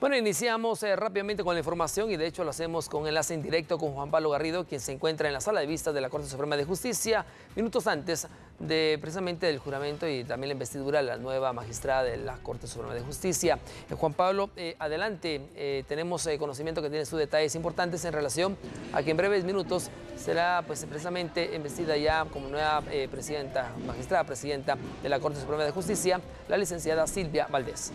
Bueno, iniciamos eh, rápidamente con la información y de hecho lo hacemos con enlace en directo con Juan Pablo Garrido, quien se encuentra en la sala de vistas de la Corte Suprema de Justicia, minutos antes de precisamente del juramento y también la investidura de la nueva magistrada de la Corte Suprema de Justicia. Eh, Juan Pablo, eh, adelante, tenemos conocimiento que tiene sus detalles importantes en relación a que en breves minutos será pues precisamente investida ya como nueva presidenta, magistrada presidenta de la Corte Suprema de Justicia, la licenciada Silvia Valdés.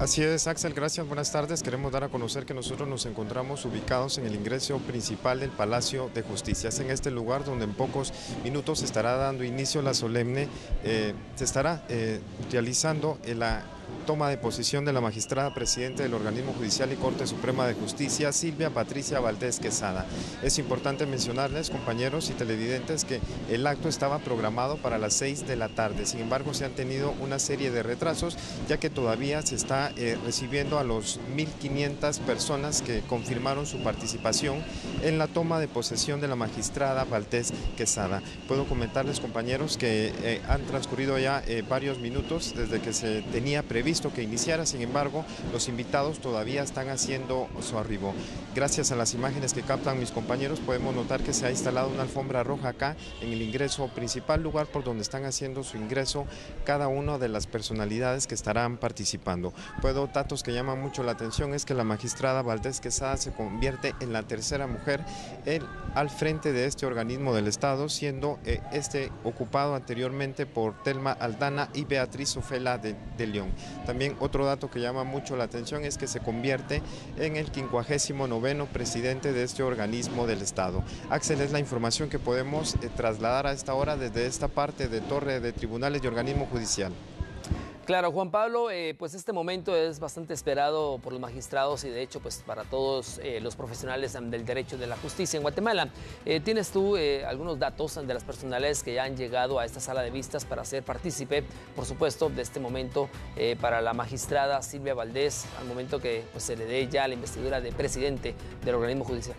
Así es, Axel, gracias, buenas tardes. Queremos dar a conocer que nosotros nos encontramos ubicados en el ingreso principal del Palacio de Justicia. Es en este lugar donde en pocos minutos se estará dando inicio la solemne, eh, se estará eh, realizando la toma de posición de la magistrada presidente del organismo judicial y Corte Suprema de Justicia, Silvia Patricia Valdés Quesada. Es importante mencionarles, compañeros y televidentes, que el acto estaba programado para las 6 de la tarde. Sin embargo, se han tenido una serie de retrasos, ya que todavía se está eh, recibiendo a los 1.500 personas que confirmaron su participación en la toma de posesión de la magistrada Valdés Quesada. Puedo comentarles, compañeros, que eh, han transcurrido ya eh, varios minutos desde que se tenía previsto que iniciara, sin embargo, los invitados todavía están haciendo su arribo. Gracias a las imágenes que captan mis compañeros, podemos notar que se ha instalado una alfombra roja acá en el ingreso principal, lugar por donde están haciendo su ingreso cada una de las personalidades que estarán participando. Puedo, datos que llaman mucho la atención, es que la magistrada Valdés Quesada se convierte en la tercera mujer al frente de este organismo del Estado, siendo eh, este ocupado anteriormente por Telma Aldana y Beatriz Ofela de, de León. También otro dato que llama mucho la atención es que se convierte en el 59 presidente de este organismo del Estado. Axel, es la información que podemos eh, trasladar a esta hora desde esta parte de Torre de Tribunales y Organismo Judicial. Claro, Juan Pablo, eh, pues este momento es bastante esperado por los magistrados y de hecho pues para todos eh, los profesionales del derecho de la justicia en Guatemala. Eh, ¿Tienes tú algunos datos de las personalidades que ya han llegado a esta sala de vistas para ser partícipe, por supuesto, de este momento para la magistrada Silvia Valdés, al momento que pues, se le dé ya la investidura de presidente del organismo judicial?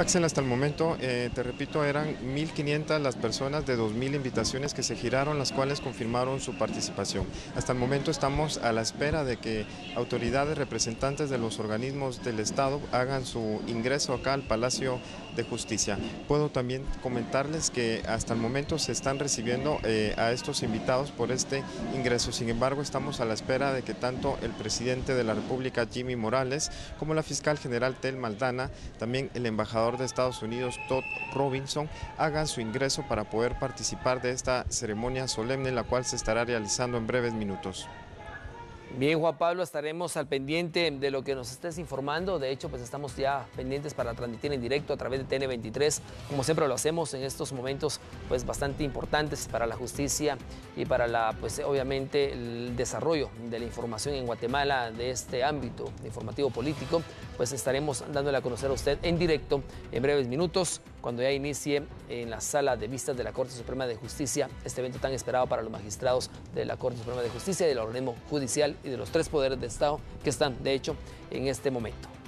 Axel, hasta el momento, eh, te repito, eran 1.500 las personas de 2.000 invitaciones que se giraron, las cuales confirmaron su participación. Hasta el momento estamos a la espera de que autoridades representantes de los organismos del Estado hagan su ingreso acá al Palacio de Justicia. Puedo también comentarles que hasta el momento se están recibiendo eh, a estos invitados por este ingreso. Sin embargo, estamos a la espera de que tanto el presidente de la República, Jimmy Morales, como la fiscal general Tel Maldana, también el embajador de Estados Unidos, Todd Robinson, hagan su ingreso para poder participar de esta ceremonia solemne, la cual se estará realizando en breves minutos. Bien, Juan Pablo, estaremos al pendiente de lo que nos estés informando. De hecho, pues estamos ya pendientes para transmitir en directo a través de TN23, como siempre lo hacemos en estos momentos, pues bastante importantes para la justicia y para la, pues obviamente, el desarrollo de la información en Guatemala de este ámbito informativo político. Pues estaremos dándole a conocer a usted en directo en breves minutos, cuando ya inicie en la sala de vistas de la Corte Suprema de Justicia este evento tan esperado para los magistrados de la Corte Suprema de Justicia del organismo judicial y de los tres poderes de Estado que están, de hecho, en este momento.